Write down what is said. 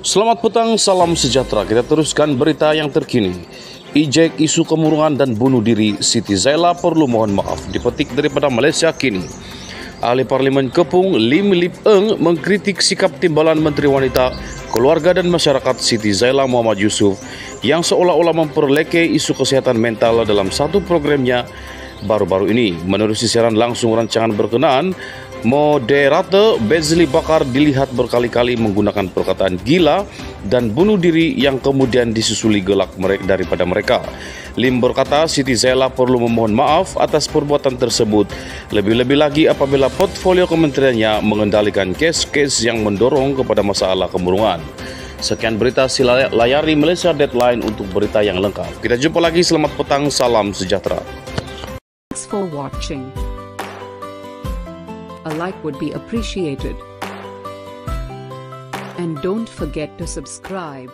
Selamat petang, salam sejahtera. Kita teruskan berita yang terkini. Ijek isu kemurungan dan bunuh diri Siti Zaila perlu mohon maaf dipetik daripada Malaysia kini. Ahli Parlimen Kepung Lim Lip Eng mengkritik sikap timbalan Menteri Wanita, Keluarga dan Masyarakat Siti Zaila Muhammad Yusuf yang seolah-olah memperleke isu kesehatan mental dalam satu programnya baru-baru ini. Menurut siaran langsung rancangan berkenaan, Moderator Bezli Bakar dilihat berkali-kali menggunakan perkataan gila dan bunuh diri yang kemudian disusuli gelak mereka daripada mereka. Lim berkata Siti Zela perlu memohon maaf atas perbuatan tersebut. Lebih-lebih lagi apabila portfolio kementeriannya mengendalikan kes-kes yang mendorong kepada masalah kemurungan. Sekian berita sila layari Malaysia Deadline untuk berita yang lengkap. Kita jumpa lagi selamat petang, salam sejahtera. Thanks for watching. A like would be appreciated. And don't forget to subscribe.